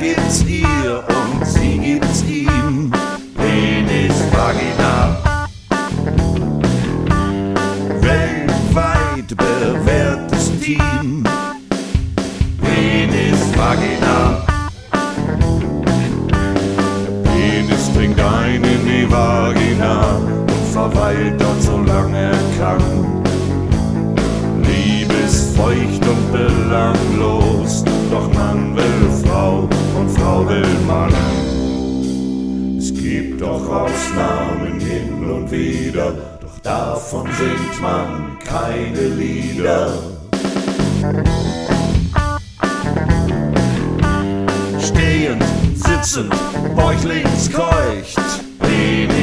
gibt's ihr und sie gibt's ihm. Penis, Vagina. Weltweit bewährtes Team. Penis, Vagina. Penis trinkt ein in die Vagina und verweilt dort so lange er kann. Liebe ist feucht und belanglos, doch man will Frau und Frau will Mann. Es gibt doch Ausnahmen hin und wieder, doch davon singt man keine Lieder. Stehend, sitzend, bäuchlings keucht, Penis,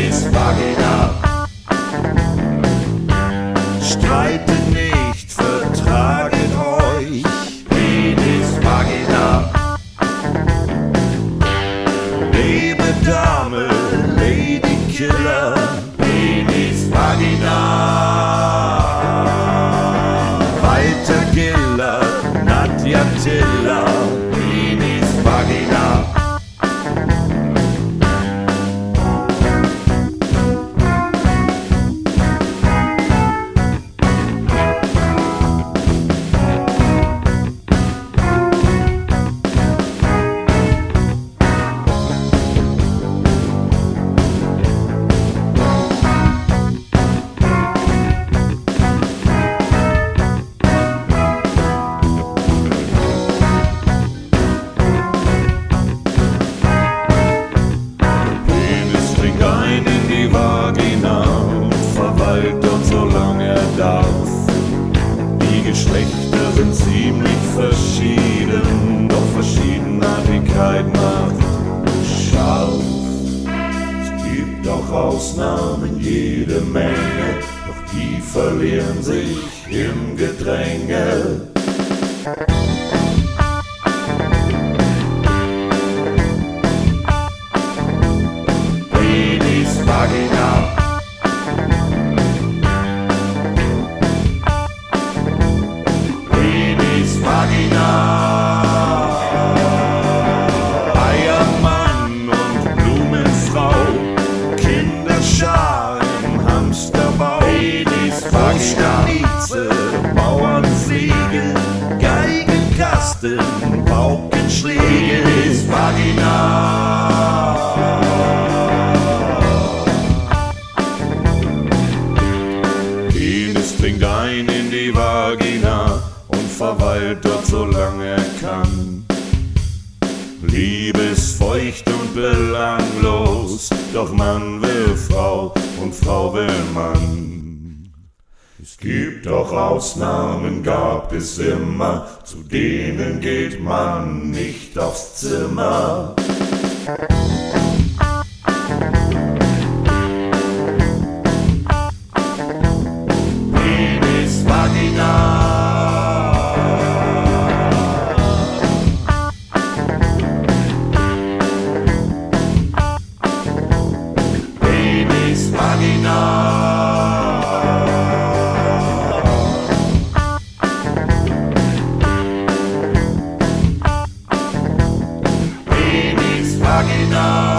auch Ausnahmen jede Menge, doch die verlieren sich im Gedränge. Penis, Vagina. Bauernfliege, Geigenkasten, Paukenschläge. Penis, Vagina. Penis dringt ein in die Vagina und verweilt dort so lange er kann. Liebe ist feucht und belanglos, doch Mann will Frau und Frau will Mann. Es gibt doch Ausnahmen, gab es immer, zu denen geht man nicht aufs Zimmer. Penis, Vagina.